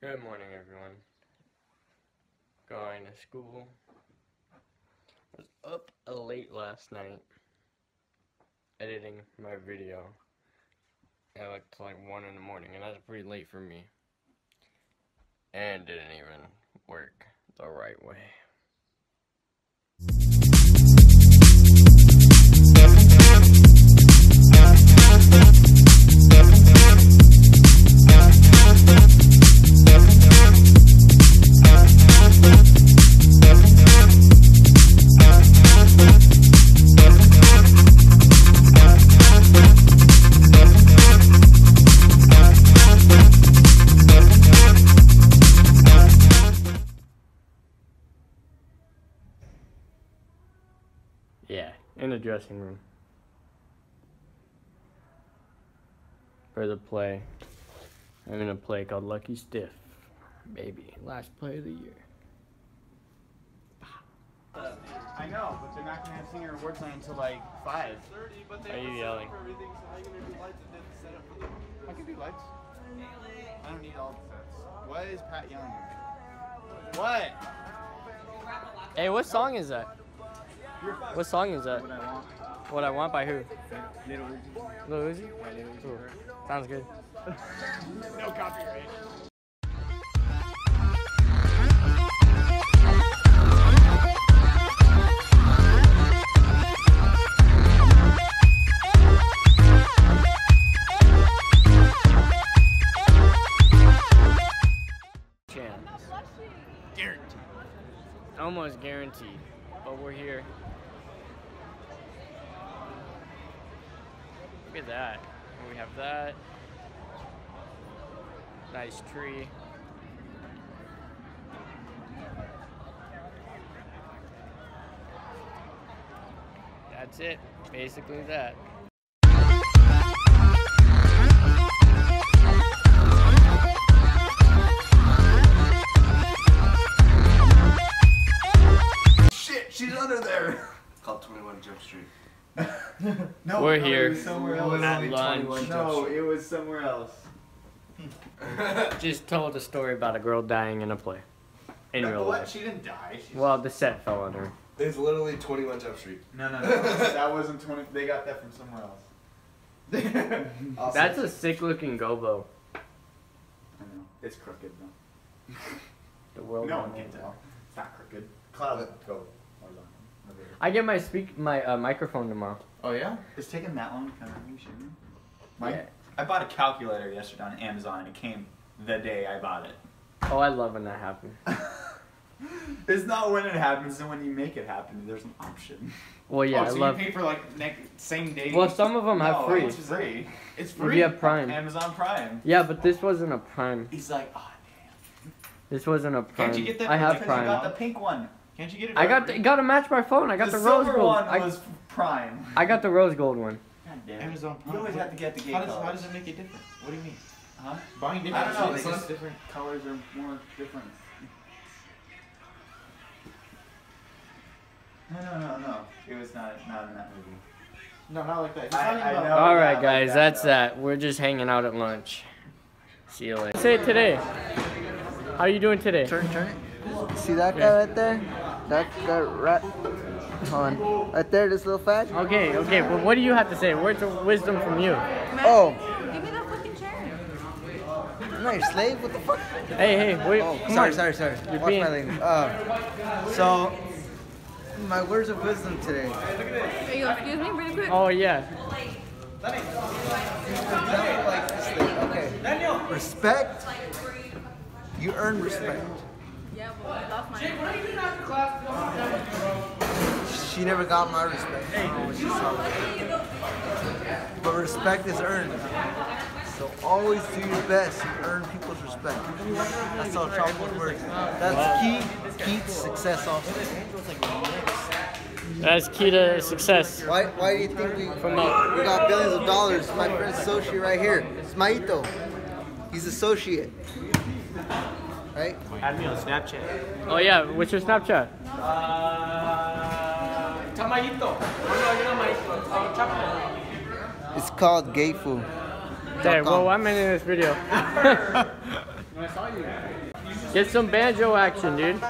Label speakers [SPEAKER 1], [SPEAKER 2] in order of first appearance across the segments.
[SPEAKER 1] Good morning, everyone. Going to school. I was up late last night editing my video at like like one in the morning, and that's pretty late for me. And didn't even work the right way. In the dressing room. For the play. I'm in a play called Lucky Stiff. Baby, last play of the year.
[SPEAKER 2] I know, but they're not gonna have senior awards night until like five.
[SPEAKER 1] Why are you yelling?
[SPEAKER 2] I can do lights. I don't need all the sets. What is Pat yelling at me? What?
[SPEAKER 1] Hey, what song is that? What song is that?
[SPEAKER 2] What I want.
[SPEAKER 1] What I Want by who?
[SPEAKER 2] Little Uzi.
[SPEAKER 1] Lil Uzi? Cool. Sounds good.
[SPEAKER 2] No copyright.
[SPEAKER 1] Chance.
[SPEAKER 2] Guaranteed.
[SPEAKER 1] Almost guaranteed. But we're here. Look at that. We have that. Nice tree. That's it. Basically that.
[SPEAKER 3] She's under there. Called 21 Jump Street.
[SPEAKER 2] No,
[SPEAKER 1] We're
[SPEAKER 2] no,
[SPEAKER 1] here
[SPEAKER 2] It was somewhere else.
[SPEAKER 1] at lunch.
[SPEAKER 2] No, it was somewhere else. Hmm.
[SPEAKER 1] Just told a story about a girl dying in a play. In
[SPEAKER 2] No,
[SPEAKER 1] real
[SPEAKER 2] what?
[SPEAKER 1] life.
[SPEAKER 2] She didn't die. She
[SPEAKER 1] Well, the set fell on her.
[SPEAKER 3] It's literally 21 Jump Street.
[SPEAKER 2] No, no, no. that wasn't 20. They got that from somewhere else.
[SPEAKER 3] I'll
[SPEAKER 1] That's a sick looking gobo.
[SPEAKER 2] I know. It's crooked though.
[SPEAKER 1] The world.
[SPEAKER 2] No one can tell. It's not crooked. Cloud, go. Horizontal. Over here.
[SPEAKER 1] I get my speak my uh, microphone tomorrow.
[SPEAKER 2] Oh yeah? It's taking that long to come. Are you shitting? My,
[SPEAKER 1] Yeah.
[SPEAKER 2] I bought a calculator yesterday on Amazon and it came the day I bought it.
[SPEAKER 1] Oh, I love when that happens.
[SPEAKER 2] it's not when it happens, and when you make it happen, there's an option.
[SPEAKER 1] Well, yeah,
[SPEAKER 4] oh,
[SPEAKER 1] I
[SPEAKER 4] so
[SPEAKER 1] love.
[SPEAKER 4] you pay for like next same day?
[SPEAKER 1] Well, some of them have
[SPEAKER 2] no,
[SPEAKER 1] free.
[SPEAKER 2] It's free.
[SPEAKER 4] it's free.
[SPEAKER 1] you have Prime.
[SPEAKER 2] Amazon Prime.
[SPEAKER 1] Yeah, but this wasn't a Prime.
[SPEAKER 2] He's like, oh damn.
[SPEAKER 1] This wasn't a Prime.
[SPEAKER 4] Can't you get that
[SPEAKER 1] I have
[SPEAKER 4] like-
[SPEAKER 2] damn. You got the pink one.
[SPEAKER 4] Can't you get it?
[SPEAKER 1] I got
[SPEAKER 4] free?
[SPEAKER 1] the, got to match my phone. I got the,
[SPEAKER 2] the
[SPEAKER 1] rose
[SPEAKER 2] silver
[SPEAKER 1] gold.
[SPEAKER 2] one
[SPEAKER 1] I,
[SPEAKER 2] was Prime.
[SPEAKER 1] I got the rose gold one.
[SPEAKER 2] God damn.
[SPEAKER 4] Amazon Prime.
[SPEAKER 2] You always have to get the gay
[SPEAKER 4] How does,
[SPEAKER 2] colors.
[SPEAKER 4] how does it make it different? What do you mean?
[SPEAKER 2] Huh?
[SPEAKER 4] Buying different.
[SPEAKER 2] I don't know. They just different colors are more different. No, no, no, no. It was not not in that movie.
[SPEAKER 4] No, not like that.
[SPEAKER 2] I- I know.
[SPEAKER 1] All
[SPEAKER 2] yeah,
[SPEAKER 1] right,
[SPEAKER 2] like
[SPEAKER 1] guys,
[SPEAKER 2] that,
[SPEAKER 1] that's
[SPEAKER 2] though.
[SPEAKER 1] that. We're just hanging out at lunch. See you later. Say it today. How are you doing today?
[SPEAKER 5] Turn, turn it. See that guy right there? That guy right. Hold on. Right there, this little fat.
[SPEAKER 1] Okay, okay. Well, what do you have to say? Words of wisdom from you.
[SPEAKER 5] Oh,
[SPEAKER 6] Give me that fucking chair.
[SPEAKER 5] I'm not your slave. What the fuck?
[SPEAKER 1] Hey, hey, wait.
[SPEAKER 5] Oh,
[SPEAKER 1] come
[SPEAKER 5] sorry, sorry, sorry.
[SPEAKER 1] You're
[SPEAKER 5] Watch
[SPEAKER 1] being-
[SPEAKER 5] my language. Uh, so, my words of wisdom today.
[SPEAKER 6] Hey, yo, excuse me, really quick.
[SPEAKER 1] Oh yeah.
[SPEAKER 5] Like this thing. Okay. Respect. You earn respect.
[SPEAKER 6] Yeah, well, I lost my.
[SPEAKER 5] She never got my respect. I don't know what she's talking about. But respect is earned. So always do your best and earn people's respect. That's how chalkboard works. That's key, key to success also.
[SPEAKER 1] That's key to success.
[SPEAKER 5] Why, why do you think we,
[SPEAKER 1] From
[SPEAKER 5] we got billions of dollars? My friend's associate right here, Smaito. He's associate. Right?
[SPEAKER 4] Add me on Snapchat.
[SPEAKER 1] Oh yeah. What's your Snapchat?
[SPEAKER 5] It's called gay food.
[SPEAKER 1] Okay. Well, I'm ending this video.
[SPEAKER 2] I saw you.
[SPEAKER 1] Get some banjo action, dude.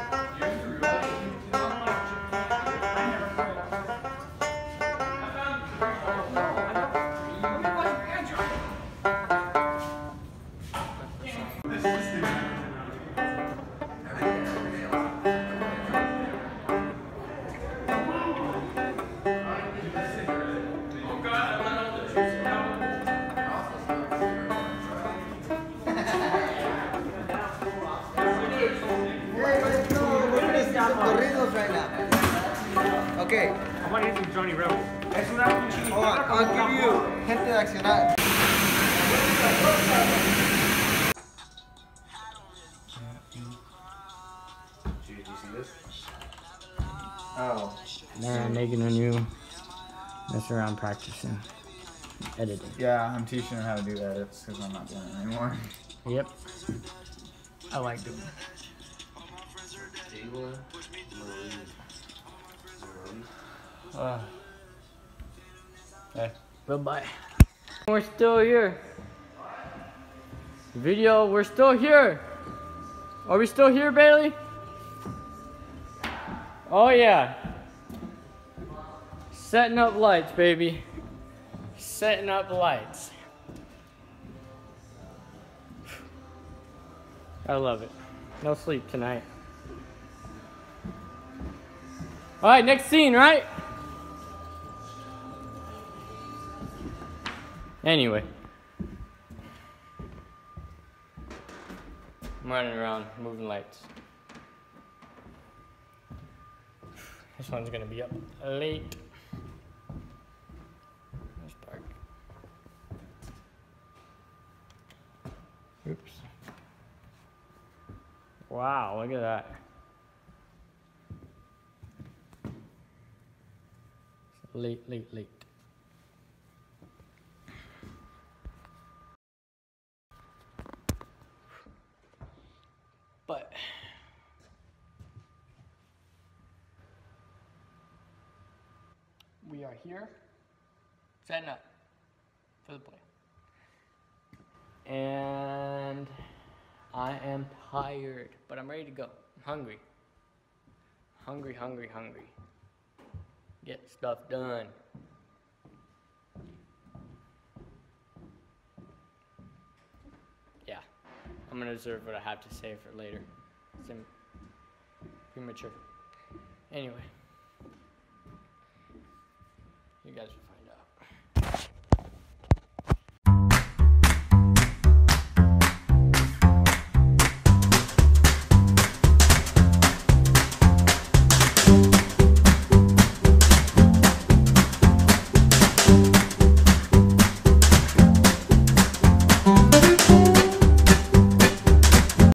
[SPEAKER 5] Okay.
[SPEAKER 4] I want to do Johnny Rebel.
[SPEAKER 5] Hold on, I'll give you gente de accionar.
[SPEAKER 2] Did you see this? Oh.
[SPEAKER 1] Man, making a new mess around practicing editing.
[SPEAKER 2] Yeah, I'm teaching her how to do edits because I'm not doing it anymore.
[SPEAKER 1] Yep. I like doing
[SPEAKER 3] Kayla Marie. Marie.
[SPEAKER 1] Uh, hey, goodbye. We're still here. Video, we're still here. Are we still here, Bailey? Oh yeah. Setting up lights, baby. Setting up lights. I love it. No sleep tonight. All right, next scene, right? Anyway. I'm running around, moving lights. This one's gonna be up late. Let's park. Oops. Wow, look at that. Late, late, late. But we are here, setting up for the play. And I am tired, but I'm ready to go. I'm hungry. Hungry, hungry, hungry. Get stuff done. Yeah, I'm gonna reserve what I have to say for later. It's premature. Anyway, you guys